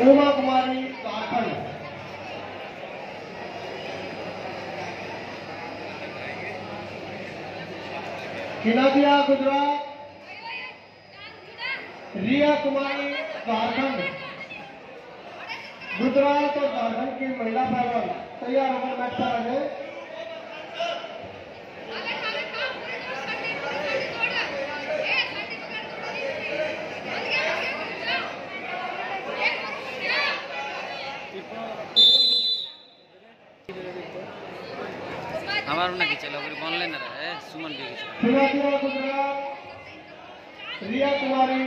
उमा कुमारी झारखंड किनाबिया गुजरात। रिया कुमारी झारखंड गुजरात और झारखंड की महिला फाइनल तैयार होकर पर आ আমার নাকি চলে ওগুলি অনলাইন হ্যাঁ সুমন দিয়ে রিয়া কুমারী